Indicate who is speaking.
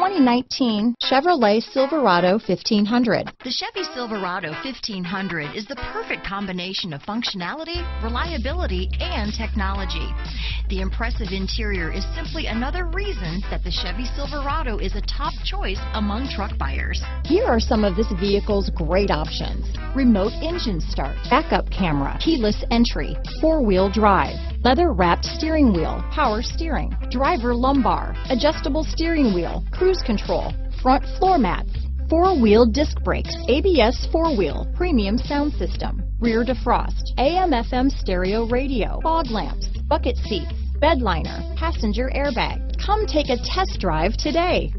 Speaker 1: 2019 Chevrolet Silverado 1500.
Speaker 2: The Chevy Silverado 1500 is the perfect combination of functionality, reliability, and technology. The impressive interior is simply another reason that the Chevy Silverado is a top choice among truck buyers.
Speaker 1: Here are some of this vehicle's great options. Remote engine start, backup camera, keyless entry, four-wheel drive, leather wrapped steering wheel, power steering, driver lumbar, adjustable steering wheel, cruise control, front floor mats, four-wheel disc brakes, ABS four-wheel, premium sound system, rear defrost, AM FM stereo radio, fog lamps, bucket seats, bed liner, passenger airbag. Come take a test drive today.